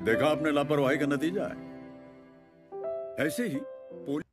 देखा आपने लापरवाही का नतीजा है। ऐसे ही पुलिस